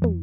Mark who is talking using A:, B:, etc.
A: you